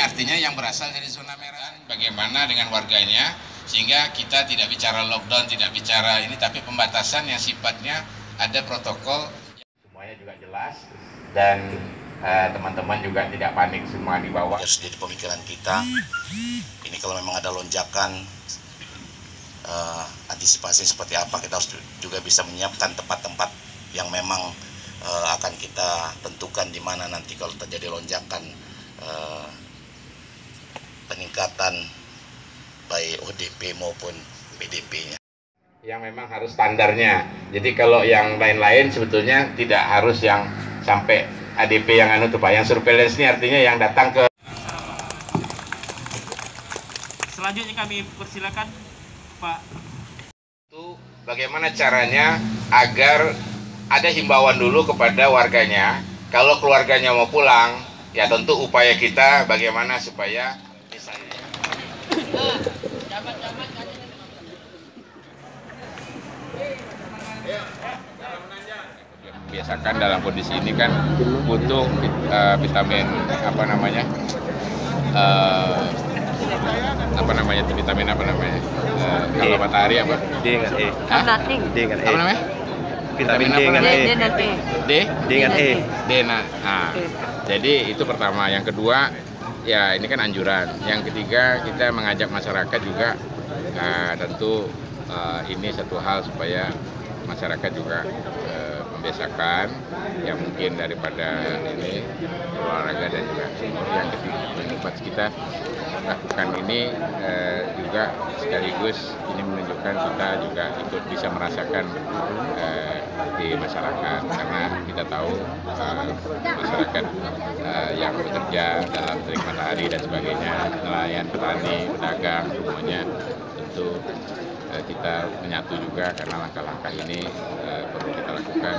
artinya yang berasal dari zona merah. Bagaimana dengan warganya sehingga kita tidak bicara lockdown, tidak bicara ini, tapi pembatasan yang sifatnya ada protokol. Semuanya juga jelas dan eh, teman-teman juga tidak panik semua di bawah. harus jadi pemikiran kita. Ini kalau memang ada lonjakan eh, antisipasi seperti apa kita harus juga bisa menyiapkan tempat-tempat yang memang eh, akan kita tentukan di mana nanti kalau terjadi lonjakan eh, peningkatan baik ODP maupun PDP-nya. yang memang harus standarnya. Jadi kalau yang lain-lain sebetulnya tidak harus yang sampai ADP yang anu tuh Pak. Yang surveillance ini artinya yang datang ke Selanjutnya kami persilakan Pak itu bagaimana caranya agar ada himbauan dulu kepada warganya. Kalau keluarganya mau pulang, ya tentu upaya kita bagaimana supaya biasakan dalam kondisi ini kan butuh eh, vitamin apa namanya eh, apa namanya itu vitamin apa namanya Eh, kalau matahari apa D dengan E. Hah? D dengan E. apa namanya Vitamin D dengan E. D D dengan E. D nah, nah, jadi itu pertama yang kedua ya ini kan anjuran. Yang ketiga kita mengajak masyarakat juga eh, tentu eh, ini satu hal supaya masyarakat juga eh, membiasakan yang mungkin daripada ini olahraga dan juga yang ketiga keempat kita lakukan ini eh, juga sekaligus ini menunjukkan kita juga ikut bisa merasakan eh, di masyarakat. Karena kita tahu eh, masyarakat eh, yang bekerja dalam terik matahari dan sebagainya nelayan petani pedagang semuanya tentu kita menyatu juga karena langkah-langkah ini eh, perlu kita lakukan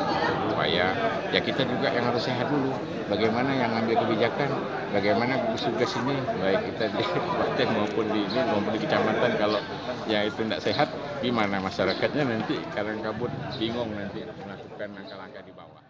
supaya ya kita juga yang harus sehat dulu. Bagaimana yang ambil kebijakan bagaimana gugus tugas ini baik kita di kabupaten maupun di ini maupun di kecamatan kalau yang itu tidak sehat gimana masyarakatnya nanti kadang kabut bingung nanti melakukan langkah-langkah di bawah